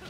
Hey!